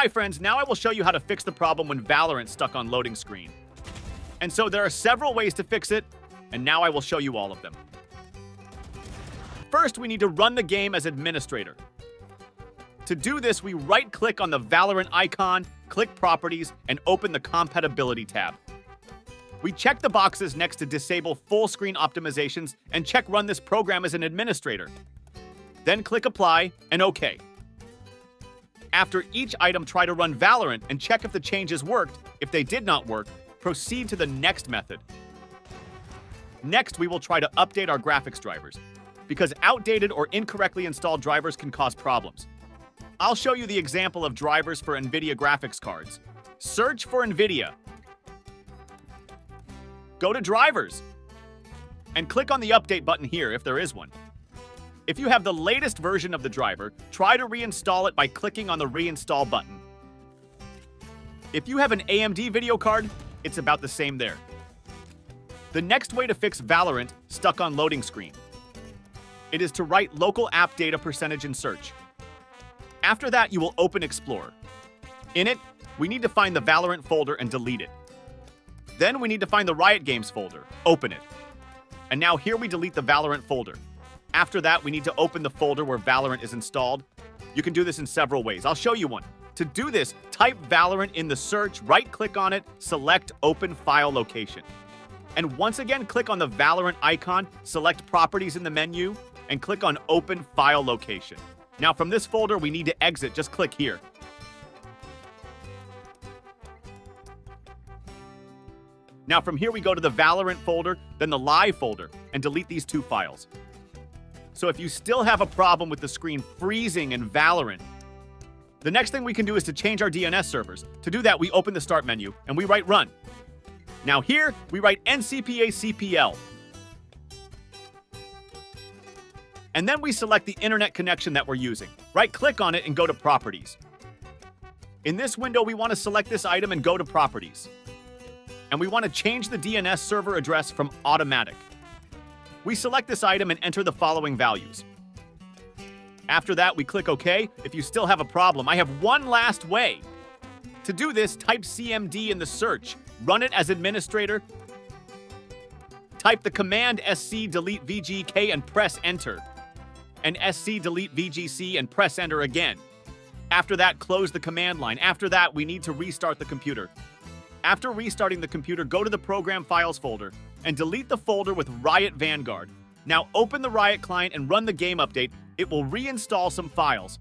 Hi friends, now I will show you how to fix the problem when Valorant stuck on loading screen. And so there are several ways to fix it, and now I will show you all of them. First, we need to run the game as administrator. To do this, we right-click on the Valorant icon, click Properties, and open the Compatibility tab. We check the boxes next to disable full screen optimizations and check run this program as an administrator. Then click apply and OK. After each item, try to run Valorant and check if the changes worked. If they did not work, proceed to the next method. Next, we will try to update our graphics drivers, because outdated or incorrectly installed drivers can cause problems. I'll show you the example of drivers for NVIDIA graphics cards. Search for NVIDIA go to Drivers and click on the Update button here if there is one. If you have the latest version of the driver, try to reinstall it by clicking on the Reinstall button. If you have an AMD video card, it's about the same there. The next way to fix Valorant stuck on loading screen. It is to write local app data percentage in search. After that, you will open Explorer. In it, we need to find the Valorant folder and delete it. Then we need to find the Riot Games folder, open it. And now here we delete the Valorant folder. After that, we need to open the folder where Valorant is installed. You can do this in several ways. I'll show you one. To do this, type Valorant in the search, right-click on it, select Open File Location. And once again, click on the Valorant icon, select Properties in the menu, and click on Open File Location. Now from this folder, we need to exit. Just click here. Now from here we go to the Valorant folder, then the Live folder, and delete these two files. So if you still have a problem with the screen freezing in Valorant, the next thing we can do is to change our DNS servers. To do that, we open the Start menu, and we write Run. Now here, we write NCPA CPL. And then we select the internet connection that we're using. Right-click on it and go to Properties. In this window, we want to select this item and go to Properties and we want to change the DNS server address from automatic. We select this item and enter the following values. After that, we click OK. If you still have a problem, I have one last way. To do this, type CMD in the search, run it as administrator, type the command sc delete vgk and press enter, and sc delete vgc and press enter again. After that, close the command line. After that, we need to restart the computer. After restarting the computer, go to the Program Files folder and delete the folder with Riot Vanguard. Now open the Riot client and run the game update. It will reinstall some files.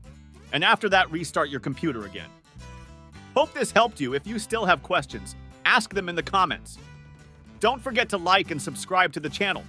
And after that, restart your computer again. Hope this helped you. If you still have questions, ask them in the comments. Don't forget to like and subscribe to the channel.